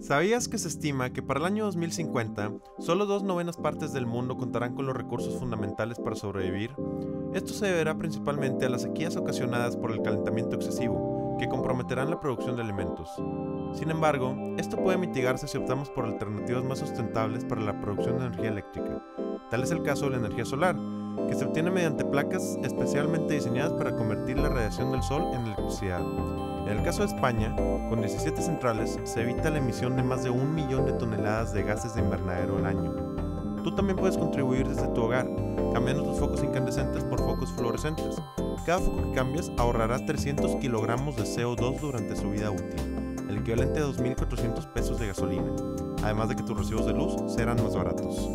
¿Sabías que se estima que para el año 2050 solo dos novenas partes del mundo contarán con los recursos fundamentales para sobrevivir? Esto se deberá principalmente a las sequías ocasionadas por el calentamiento excesivo, que comprometerán la producción de alimentos. Sin embargo, esto puede mitigarse si optamos por alternativas más sustentables para la producción de energía eléctrica. Tal es el caso de la energía solar, que se obtiene mediante placas especialmente diseñadas para convertir la radiación del sol en electricidad. En el caso de España, con 17 centrales, se evita la emisión de más de un millón de toneladas de gases de invernadero al año. Tú también puedes contribuir desde tu hogar, cambiando tus focos incandescentes por focos fluorescentes. Cada foco que cambias ahorrará 300 kilogramos de CO2 durante su vida útil, el equivalente a 2.400 pesos de gasolina, además de que tus recibos de luz serán más baratos.